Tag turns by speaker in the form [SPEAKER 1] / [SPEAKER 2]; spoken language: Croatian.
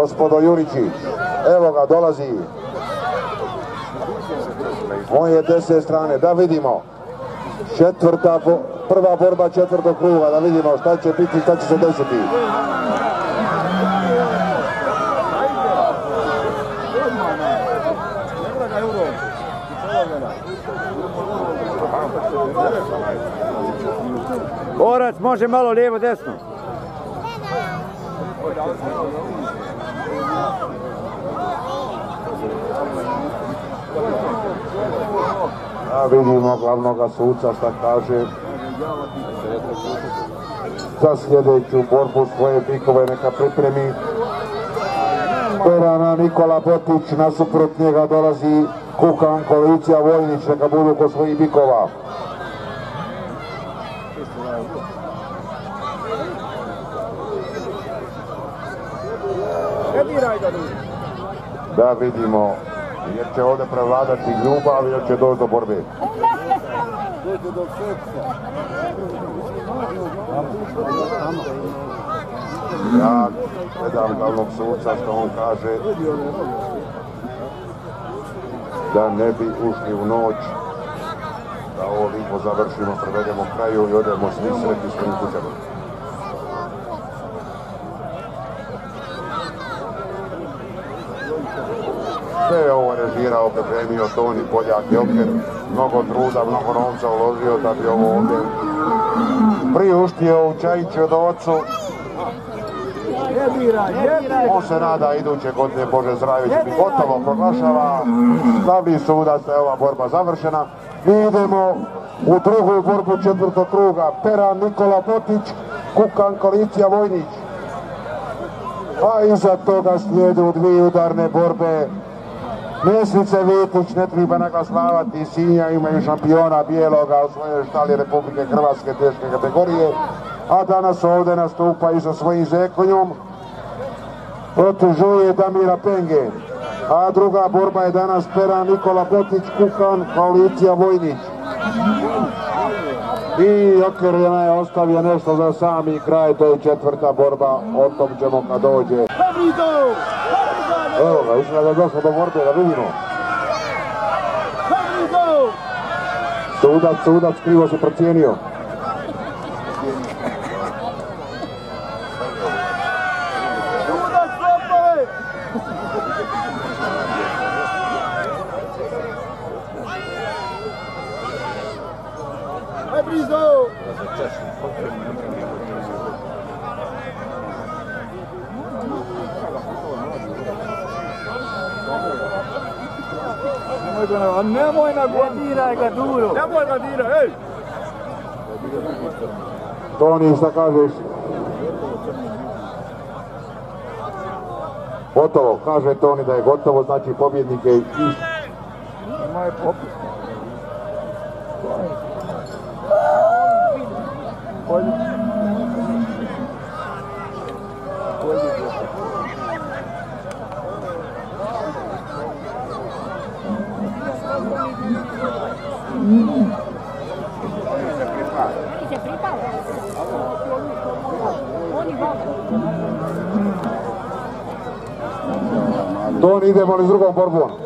[SPEAKER 1] gospodo Juričić. Evo ga, dolazi. Moje deset strane, da vidimo. Četvrta, prva borba četvrtog kruga, da vidimo šta će biti, šta će se desiti.
[SPEAKER 2] Borac može malo lijevo desno.
[SPEAKER 1] A vidimo glavnoga suca šta kaže za sljedeću borbu svoje pikove neka pripremi. Perana Nikola Botić, nasuprot njega dolazi Kukan Kolicija Vojnić, neka budu kod svojih bikova. Da vidimo, jer će ovdje prevladati ljubav, jer će doći do borbe. Ja gledam glavnog suca što on kaže da ne bi ušli u noć, da ovo lipo završimo, prevedemo kraju i odemo svi sretni svojim kućama. Sve je ovo režirao, pripremio Toni Poljak Joker, mnogo truda, mnogo novca uložio da bi ovo ovdje priuštio u Čajiću. On se nada iduće godine Bože zdravlje će biti gotovo, proglašava glavni sudac da je ova borba završena. Mi idemo u drugu borbu četvrtog kruga. Peran Nikola Botić, Kukan Koalicija Vojnić. A iza toga slijedu dvije udarne borbe. Mesnice Vitić ne treba naglaslavati, Sinja imaju šampiona bijeloga u svojoj štali Republike Hrvatske teške kategorije, a danas ovdje nastupa i sa svojim zekonjom protiv Žuje Damira Penge. A druga borba je danas Pera Nikola Botić, Kukan, koalicija Vojnić. I Joker je ostavio nešto za sami kraj, to je četvrta borba, o tom ćemo kad dođe. Evo ga, izgleda da je došlo do borbe, da vidimo. Sudac, sudac, krivo se procijenio.
[SPEAKER 2] A nemoj na diraj ga duro. Nemoj ga diraj, ej!
[SPEAKER 1] Toni, šta kažeš? Gotovo, kaže Toni da je gotovo, znači pobjednik je i...
[SPEAKER 2] Ima je popis.
[SPEAKER 1] Toni, Tony de Molizdru, compor bun.